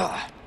Ugh.